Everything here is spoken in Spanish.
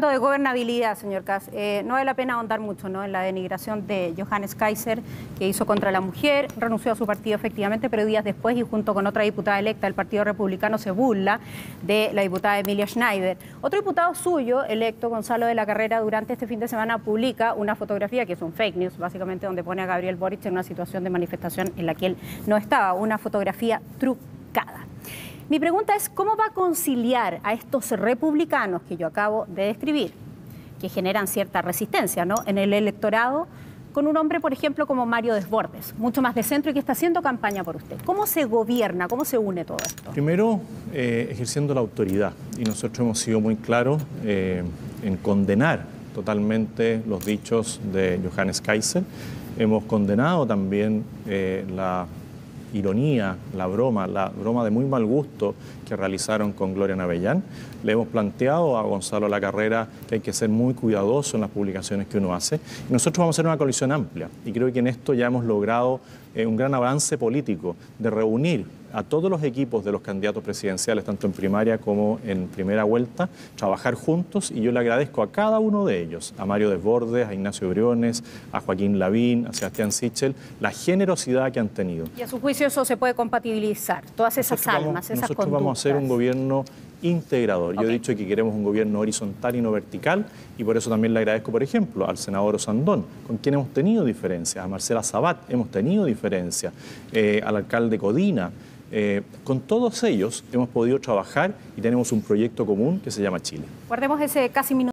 De gobernabilidad, señor Kass, eh, no vale la pena ahondar mucho ¿no? en la denigración de Johannes Kaiser que hizo contra la mujer, renunció a su partido efectivamente, pero días después y junto con otra diputada electa del Partido Republicano se burla de la diputada Emilia Schneider. Otro diputado suyo, electo, Gonzalo de la Carrera, durante este fin de semana publica una fotografía que es un fake news, básicamente donde pone a Gabriel Boric en una situación de manifestación en la que él no estaba, una fotografía trucada. Mi pregunta es, ¿cómo va a conciliar a estos republicanos que yo acabo de describir, que generan cierta resistencia ¿no? en el electorado, con un hombre, por ejemplo, como Mario Desbordes, mucho más de centro y que está haciendo campaña por usted? ¿Cómo se gobierna, cómo se une todo esto? Primero, eh, ejerciendo la autoridad. Y nosotros hemos sido muy claros eh, en condenar totalmente los dichos de Johannes Kaiser. Hemos condenado también eh, la ironía, la broma, la broma de muy mal gusto que realizaron con Gloria Navellán. Le hemos planteado a Gonzalo La Carrera que hay que ser muy cuidadoso en las publicaciones que uno hace. Nosotros vamos a hacer una coalición amplia y creo que en esto ya hemos logrado eh, un gran avance político de reunir a todos los equipos de los candidatos presidenciales, tanto en primaria como en primera vuelta, trabajar juntos y yo le agradezco a cada uno de ellos, a Mario Desbordes, a Ignacio Briones, a Joaquín Lavín, a Sebastián Sichel, la generosidad que han tenido. Y a su juicio eso se puede compatibilizar, todas esas almas, esas Nosotros vamos a hacer un gobierno integrador. Yo he dicho que queremos un gobierno horizontal y no vertical y por eso también le agradezco, por ejemplo, al senador Osandón, con quien hemos tenido diferencias, a Marcela Sabat hemos tenido diferencias, eh, al alcalde Codina. Eh, con todos ellos hemos podido trabajar y tenemos un proyecto común que se llama Chile. Guardemos ese casi minuto.